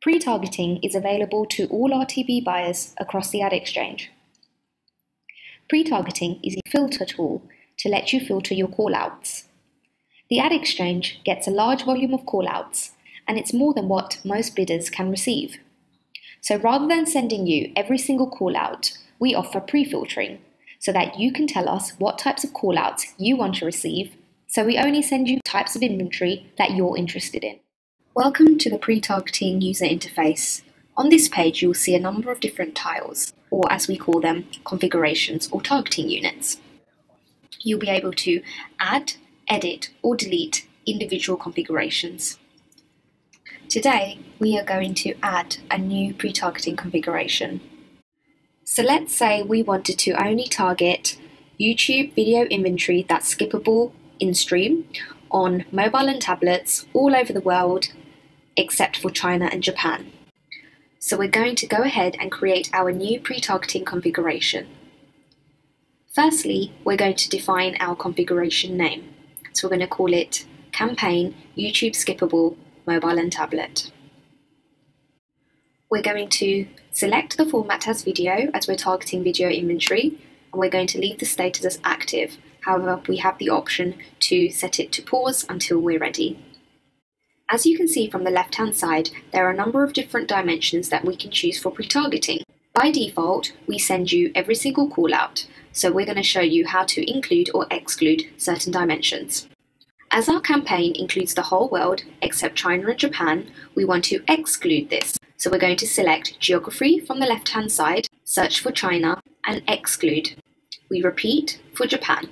Pre-targeting is available to all RTB buyers across the ad exchange. Pre-targeting is a filter tool to let you filter your callouts. The ad exchange gets a large volume of callouts, and it's more than what most bidders can receive. So rather than sending you every single callout, we offer pre-filtering so that you can tell us what types of callouts you want to receive, so we only send you types of inventory that you're interested in. Welcome to the pre-targeting user interface. On this page, you'll see a number of different tiles, or as we call them, configurations or targeting units. You'll be able to add, edit, or delete individual configurations. Today, we are going to add a new pre-targeting configuration. So let's say we wanted to only target YouTube video inventory that's skippable in stream on mobile and tablets all over the world except for China and Japan. So we're going to go ahead and create our new pre-targeting configuration. Firstly, we're going to define our configuration name. So we're going to call it Campaign YouTube Skippable Mobile and Tablet. We're going to select the format as video as we're targeting video inventory and we're going to leave the status as active. However, we have the option to set it to pause until we're ready. As you can see from the left hand side, there are a number of different dimensions that we can choose for pre-targeting. By default, we send you every single call out, so we're going to show you how to include or exclude certain dimensions. As our campaign includes the whole world except China and Japan, we want to exclude this. So we're going to select Geography from the left hand side, search for China, and exclude. We repeat for Japan.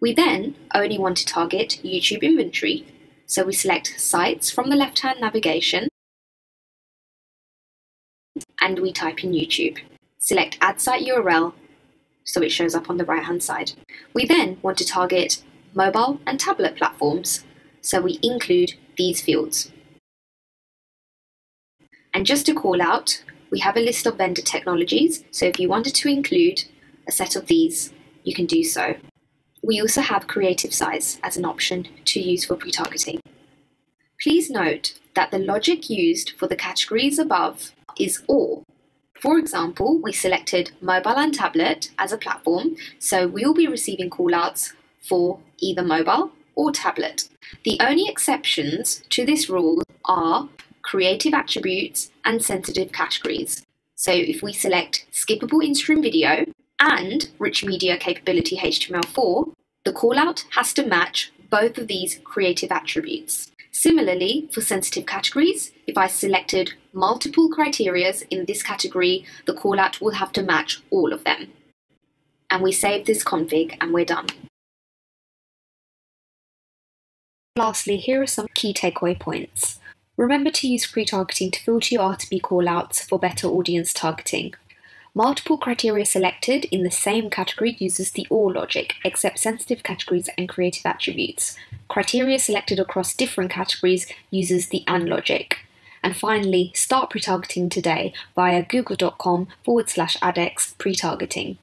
We then only want to target YouTube inventory, so we select Sites from the left-hand navigation and we type in YouTube. Select Add Site URL so it shows up on the right-hand side. We then want to target mobile and tablet platforms, so we include these fields. And just to call out, we have a list of vendor technologies, so if you wanted to include a set of these, you can do so. We also have creative size as an option to use for pre-targeting. Please note that the logic used for the categories above is OR. For example, we selected mobile and tablet as a platform, so we will be receiving callouts for either mobile or tablet. The only exceptions to this rule are creative attributes and sensitive categories. So if we select skippable in-stream video and rich media capability HTML4, the callout has to match both of these creative attributes. Similarly, for sensitive categories, if I selected multiple criterias in this category, the callout will have to match all of them. And we save this config and we're done. Lastly, here are some key takeaway points. Remember to use pre-targeting to filter your RTB callouts for better audience targeting. Multiple criteria selected in the same category uses the OR logic, except sensitive categories and creative attributes. Criteria selected across different categories uses the AND logic. And finally, start pre-targeting today via google.com forward slash adx pre-targeting.